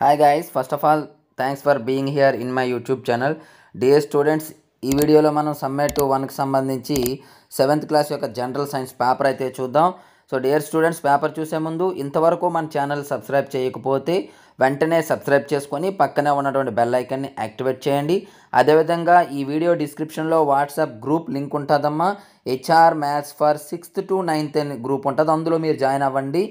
Hi guys first of all thanks for being here in my YouTube channel dear students ఈ వీడియోలో మనం సమ్మెట్ వన్కి సంబంధించి సెవెంత్ క్లాస్ యొక్క జనరల్ సైన్స్ పేపర్ అయితే చూద్దాం. సో డియర్ స్టూడెంట్స్ పేపర్ చూసే ముందు ఇంతవరకు మన ఛానల్ సబ్స్క్రైబ్ చేయకపోతే వెంటనే సబ్స్క్రైబ్ చేసుకొని పక్కనే ఉన్నటువంటి బెల్ ఐకన్ని యాక్టివేట్ చేయండి. అదేవిధంగా ఈ వీడియో డిస్క్రిప్షన్లో వాట్సాప్ గ్రూప్ లింక్ ఉంటుందమ్మా. HR maths for sixth to ninth అని గ్రూప్ ఉంటుంది. అందులో మీరు జాయిన్ అవ్వండి.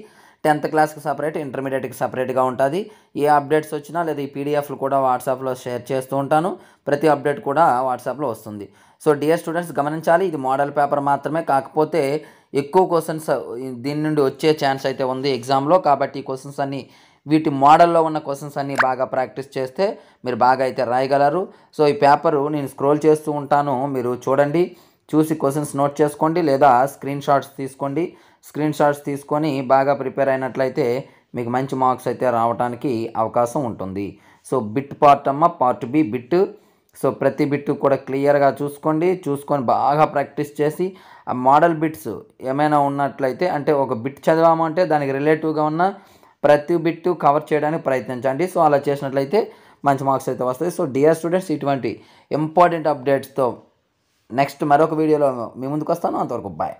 టెన్త్ క్లాస్కి సపరేట్ ఇంటర్మీడియట్కి సపరేట్గా ఉంటుంది. ఏ అప్డేట్స్ వచ్చినా లేదా ఈ పీడిఎఫ్లు కూడా వాట్సాప్లో షేర్ చేస్తూ ఉంటాను. ప్రతి అప్డేట్ కూడా వాట్సాప్లో వస్తుంది. సో డియర్ స్టూడెంట్స్ గమనించాలి ఇది మోడల్ పేపర్ మాత్రమే కాకపోతే ఎక్కువ క్వశ్చన్స్ దీని నుండి వచ్చే ఛాన్స్ అయితే ఉంది ఎగ్జామ్లో. కాబట్టి ఈ క్వశ్చన్స్ అన్నీ వీటి మోడల్లో ఉన్న క్వశ్చన్స్ అన్నీ బాగా ప్రాక్టీస్ చేస్తే మీరు బాగా అయితే రాయగలరు. సో ఈ పేపరు నేను స్క్రోల్ చేస్తూ ఉంటాను. మీరు చూడండి. చూసి క్వశ్చన్స్ నోట్ చేసుకోండి లేదా స్క్రీన్ షాట్స్ తీసుకోండి. స్క్రీన్ షాట్స్ తీసుకొని బాగా ప్రిపేర్ అయినట్లయితే మీకు మంచి మార్క్స్ అయితే రావడానికి అవకాశం ఉంటుంది. సో బిట్ పార్ట్ అమ్మ పార్ట్ బి బిట్. సో ప్రతి బిట్ కూడా క్లియర్గా చూసుకోండి. చూసుకొని బాగా ప్రాక్టీస్ చేసి ఆ మోడల్ బిట్స్ ఏమైనా ఉన్నట్లయితే అంటే ఒక బిట్ చదివామంటే దానికి రిలేటివ్గా ఉన్న ప్రతి బిట్ కవర్ చేయడానికి ప్రయత్నించండి. సో అలా చేసినట్లయితే మంచి మార్క్స్ అయితే వస్తాయి. సో డియర్ స్టూడెంట్స్ ఇటువంటి ఇంపార్టెంట్ అప్డేట్స్తో నెక్స్ట్ మరొక వీడియోలో మీ ముందుకు వస్తాను. అంతవరకు బాయ్.